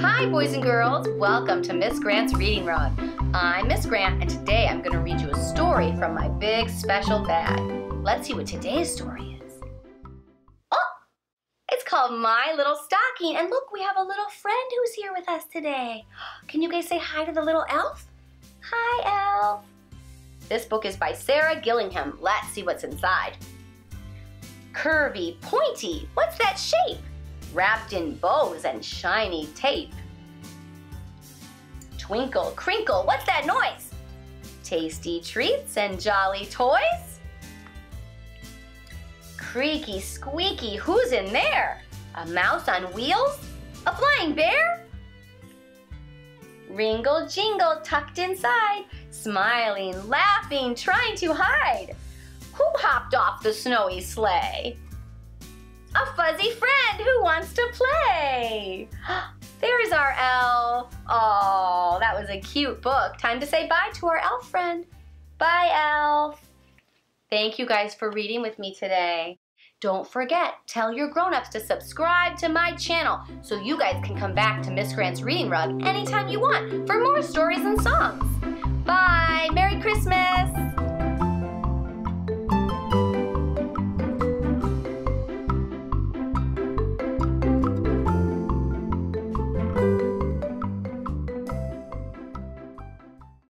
Hi, boys and girls. Welcome to Miss Grant's Reading Rug. I'm Miss Grant, and today I'm going to read you a story from my big special bag. Let's see what today's story is. Oh, it's called My Little Stocking, and look, we have a little friend who's here with us today. Can you guys say hi to the little elf? Hi, elf. This book is by Sara Gillingham. Let's see what's inside. Curvy, pointy, what's that shape? Wrapped in bows and shiny tape. Twinkle, crinkle, what's that noise? Tasty treats and jolly toys? Creaky, squeaky, who's in there? A mouse on wheels? A flying bear? Ringle jingle tucked inside, smiling, laughing, trying to hide. Who hopped off the snowy sleigh? A fuzzy friend who wants to play. There's our elf. Oh, that was a cute book. Time to say bye to our elf friend. Bye, elf. Thank you guys for reading with me today. Don't forget, tell your grown-ups to subscribe to my channel so you guys can come back to Miss Grant's Reading Rug anytime you want for more stories and songs.